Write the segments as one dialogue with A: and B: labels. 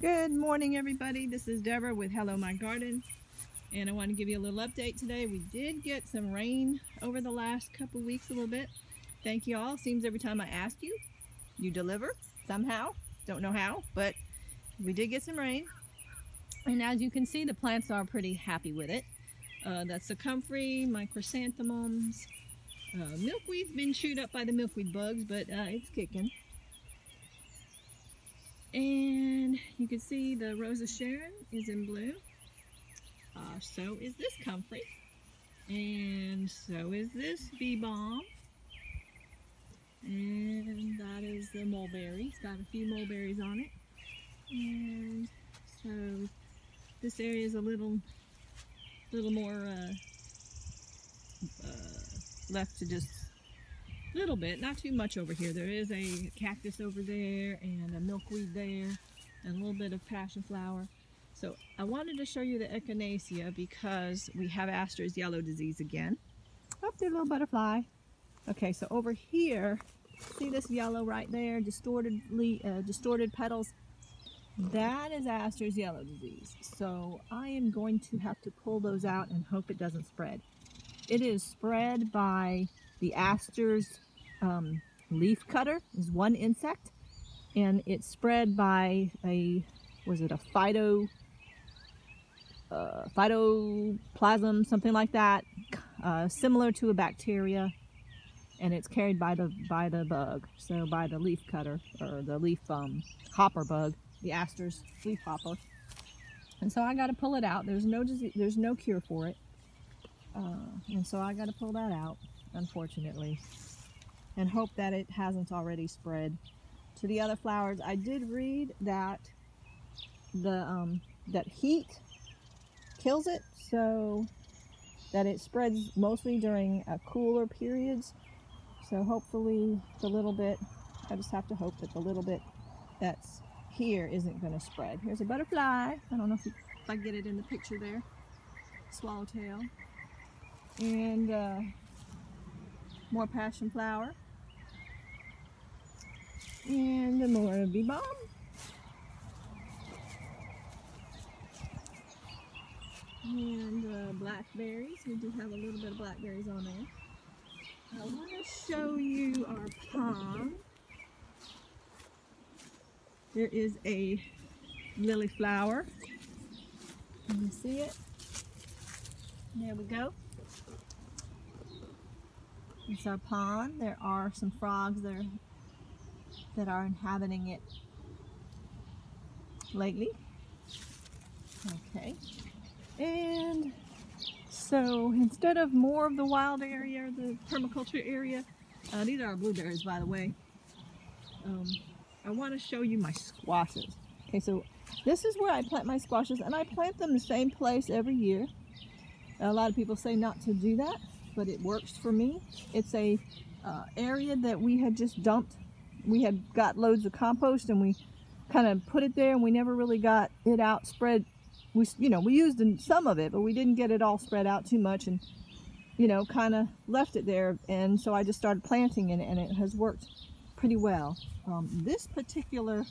A: Good morning everybody. This is Deborah with Hello My Garden and I want to give you a little update today. We did get some rain over the last couple weeks a little bit. Thank you all. Seems every time I ask you, you deliver somehow. Don't know how, but we did get some rain. And as you can see, the plants are pretty happy with it. Uh, that's the comfrey, my chrysanthemums. Uh, milkweed's been chewed up by the milkweed bugs, but uh, it's kicking. And you can see the Rosa Sharon is in bloom. Uh, so is this comfrey. And so is this bee balm. And that is the mulberry. It's got a few mulberries on it. And so this area is a little, little more uh, uh, left to just a little bit, not too much over here. There is a cactus over there and a milkweed there and a little bit of passion flower. So I wanted to show you the echinacea because we have Aster's yellow disease again. Up there, little butterfly. Okay, so over here, see this yellow right there, distortedly, uh, distorted petals? That is Aster's yellow disease. So I am going to have to pull those out and hope it doesn't spread. It is spread by the Aster's um, leaf cutter is one insect and it's spread by a was it a phyto uh, phytoplasm something like that uh, similar to a bacteria and it's carried by the by the bug so by the leaf cutter or the leaf um, hopper bug the asters leaf hopper. And so I got to pull it out. There's no disease, there's no cure for it. Uh, and so I got to pull that out unfortunately and hope that it hasn't already spread to the other flowers. I did read that the um, that heat kills it, so that it spreads mostly during uh, cooler periods. So hopefully the little bit, I just have to hope that the little bit that's here isn't going to spread. Here's a butterfly. I don't know if, you, if I get it in the picture there. Swallowtail. And uh, more passion flower. And more bee balm. And uh, blackberries. We do have a little bit of blackberries on there. I want to show you our pond. There is a lily flower. Can you see it? There we go. It's our pond. There are some frogs there that are inhabiting it lately. Okay. And so instead of more of the wild area, the permaculture area, uh, these are our blueberries by the way, um, I want to show you my squashes. Okay, so this is where I plant my squashes and I plant them the same place every year. A lot of people say not to do that but it works for me. It's a uh, area that we had just dumped. We had got loads of compost and we kind of put it there and we never really got it out spread. We, you know, we used some of it, but we didn't get it all spread out too much and, you know, kind of left it there. And so I just started planting in it and it has worked pretty well. Um, this particular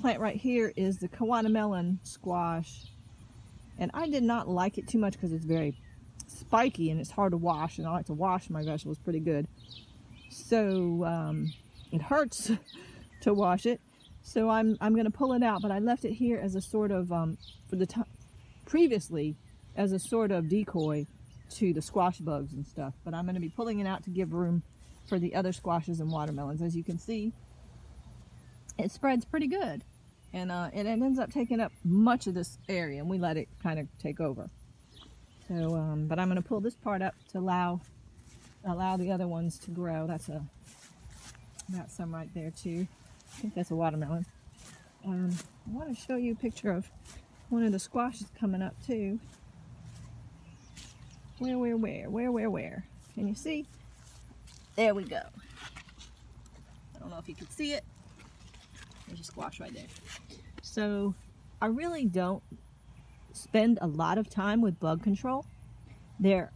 A: plant right here is the Kiwano melon squash. And I did not like it too much because it's very spiky and it's hard to wash and I like to wash my vegetables pretty good. So um, it hurts to wash it. So I'm, I'm going to pull it out, but I left it here as a sort of, um, for the previously, as a sort of decoy to the squash bugs and stuff. But I'm going to be pulling it out to give room for the other squashes and watermelons. As you can see, it spreads pretty good. And uh, it ends up taking up much of this area and we let it kind of take over. So, um, but I'm going to pull this part up to allow allow the other ones to grow. That's a that's some right there too. I think that's a watermelon. Um, I want to show you a picture of one of the squashes coming up too. Where, where, where, where, where, where? Can you see? There we go. I don't know if you can see it. There's a squash right there. So I really don't spend a lot of time with bug control. There,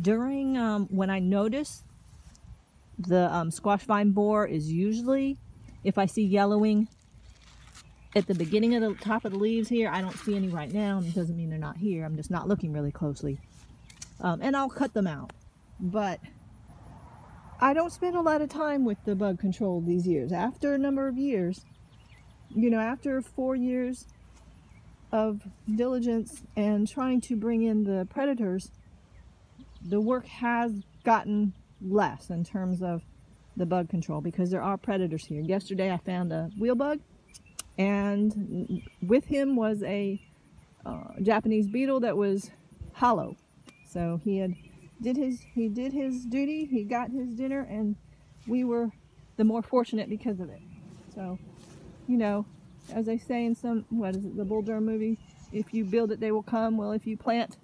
A: during um, when I notice the um, squash vine borer is usually if I see yellowing at the beginning of the top of the leaves here. I don't see any right now. It doesn't mean they're not here. I'm just not looking really closely. Um, and I'll cut them out. But I don't spend a lot of time with the bug control these years. After a number of years, you know, after four years of diligence and trying to bring in the predators, the work has gotten less in terms of the bug control because there are predators here. Yesterday I found a wheel bug and with him was a uh, Japanese beetle that was hollow. So he had did his he did his duty, he got his dinner and we were the more fortunate because of it. So, you know, as they say in some what is it, the Bull Durham movie, if you build it they will come. Well if you plant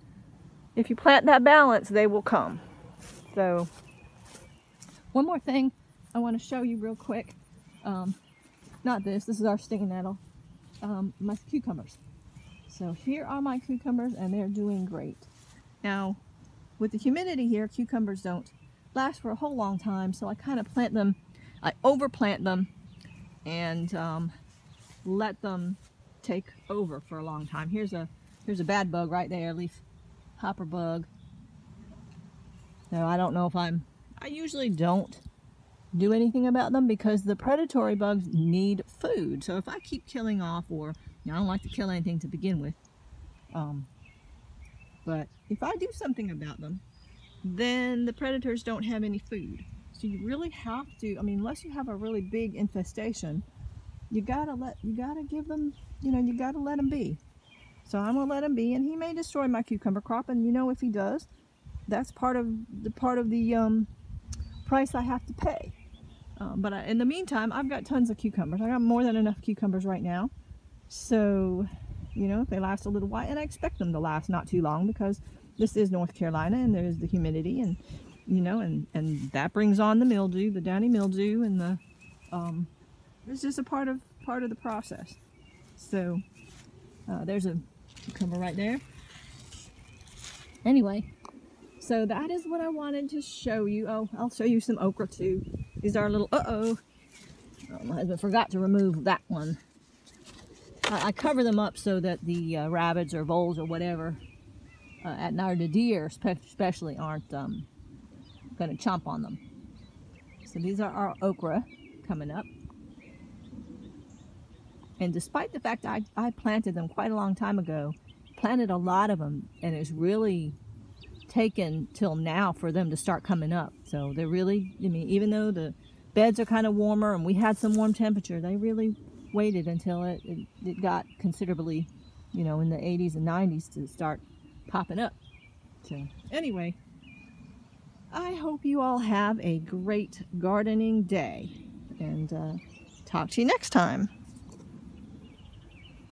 A: if you plant that balance, they will come. So one more thing I want to show you real quick. Um, not this, this is our stinging nettle. Um, my cucumbers. So here are my cucumbers and they're doing great. Now, with the humidity here, cucumbers don't last for a whole long time, so I kind of plant them, I overplant them and um, let them take over for a long time. Here's a here's a bad bug right there, leaf hopper bug. Now I don't know if I'm, I usually don't do anything about them because the predatory bugs need food. So if I keep killing off or, you know, I don't like to kill anything to begin with, um, but if I do something about them, then the predators don't have any food. So you really have to, I mean, unless you have a really big infestation, you gotta let, you gotta give them, you know, you gotta let them be. So I'm gonna let him be and he may destroy my cucumber crop and you know if he does, that's part of the part of the um, price I have to pay. Um, but I, in the meantime, I've got tons of cucumbers. I got more than enough cucumbers right now. So, you know, if they last a little while, and I expect them to last not too long because this is North Carolina and there's the humidity and, you know, and, and that brings on the mildew, the downy mildew and the, um, it's just a part of, part of the process. So, uh, there's a cucumber right there. Anyway, so that is what I wanted to show you. Oh, I'll show you some okra too. These are a little, uh-oh. Oh, my husband forgot to remove that one. I, I cover them up so that the uh, rabbits or voles or whatever, uh, at night, the deer especially aren't um, going to chomp on them. So these are our okra coming up. And despite the fact I, I planted them quite a long time ago, planted a lot of them, and it's really taken till now for them to start coming up. So they're really, I mean, even though the beds are kind of warmer and we had some warm temperature, they really waited until it, it, it got considerably, you know, in the 80s and 90s to start popping up. So anyway, I hope you all have a great gardening day and uh, talk to you next time.